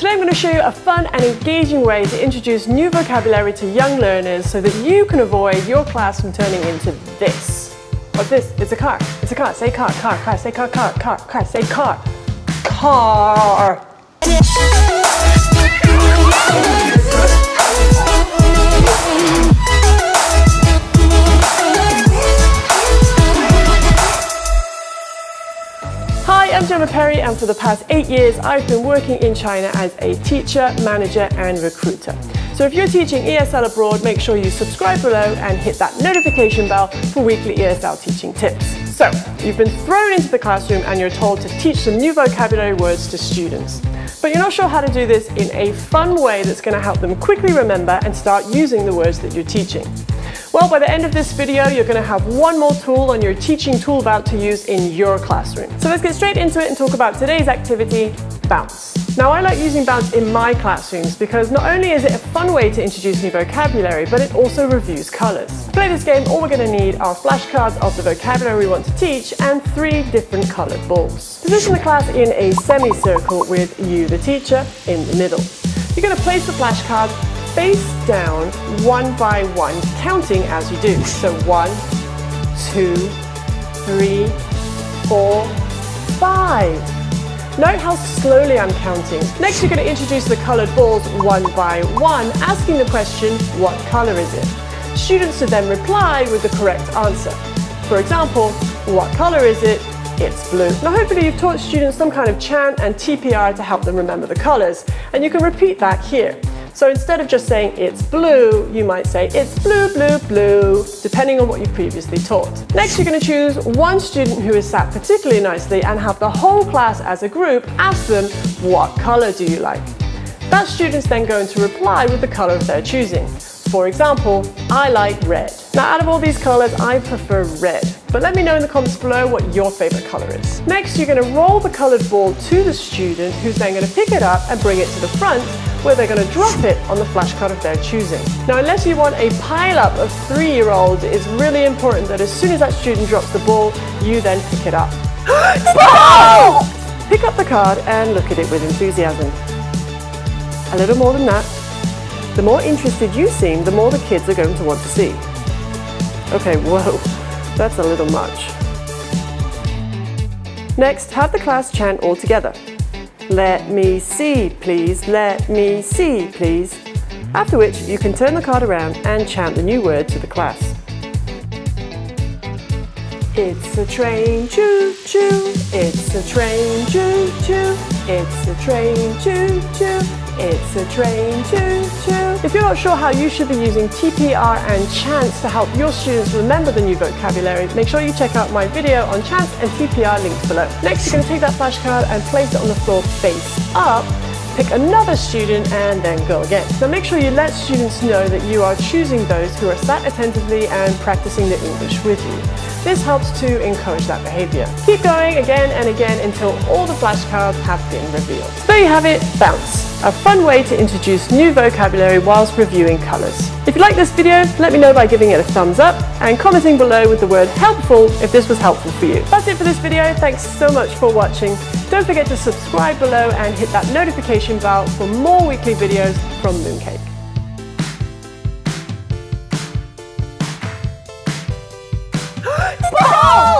Today I'm going to show you a fun and engaging way to introduce new vocabulary to young learners so that you can avoid your class from turning into this. What's this? It's a car. It's a car. Say car, car, car. Say car, car, car, car. Say car. Car. I'm Jema Perry and for the past eight years I've been working in China as a teacher, manager and recruiter. So if you're teaching ESL abroad, make sure you subscribe below and hit that notification bell for weekly ESL teaching tips. So, you've been thrown into the classroom and you're told to teach some new vocabulary words to students. But you're not sure how to do this in a fun way that's going to help them quickly remember and start using the words that you're teaching. Well, by the end of this video, you're going to have one more tool on your teaching tool belt to use in your classroom. So let's get straight into it and talk about today's activity, bounce. Now I like using bounce in my classrooms because not only is it a fun way to introduce new vocabulary, but it also reviews colours. To play this game, all we're going to need are flashcards of the vocabulary we want to teach and three different coloured balls. Position the class in a semicircle with you, the teacher, in the middle. You're going to place the flashcards face down one by one, counting as you do. So one, two, three, four, five. Note how slowly I'm counting. Next, you're going to introduce the coloured balls one by one, asking the question, what colour is it? Students should then reply with the correct answer. For example, what colour is it? It's blue. Now hopefully you've taught students some kind of chant and TPR to help them remember the colours, and you can repeat that here. So instead of just saying it's blue, you might say it's blue, blue, blue, depending on what you've previously taught. Next, you're going to choose one student who is sat particularly nicely and have the whole class as a group ask them, what color do you like? That student's then going to reply with the color of their choosing. For example, I like red. Now out of all these colors, I prefer red. But let me know in the comments below what your favorite color is. Next, you're gonna roll the colored ball to the student who's then gonna pick it up and bring it to the front where they're going to drop it on the flashcard of their choosing. Now, unless you want a pile-up of three-year-olds, it's really important that as soon as that student drops the ball, you then pick it up. ball! Pick up the card and look at it with enthusiasm. A little more than that. The more interested you seem, the more the kids are going to want to see. Okay, whoa, that's a little much. Next, have the class chant all together. Let me see, please. Let me see, please. After which, you can turn the card around and chant the new word to the class. It's a train, choo-choo. It's a train, choo-choo. It's a train, choo-choo. It's a train, choo-choo. If you're not sure how you should be using TPR and chants to help your students remember the new vocabulary, make sure you check out my video on chants and TPR linked below. Next, you're going to take that flashcard and place it on the floor face up pick another student and then go again. Now make sure you let students know that you are choosing those who are sat attentively and practicing the English with you. This helps to encourage that behaviour. Keep going again and again until all the flashcards have been revealed. There you have it, Bounce a fun way to introduce new vocabulary whilst reviewing colours. If you like this video, let me know by giving it a thumbs up and commenting below with the word helpful if this was helpful for you. That's it for this video, thanks so much for watching. Don't forget to subscribe below and hit that notification bell for more weekly videos from Mooncake.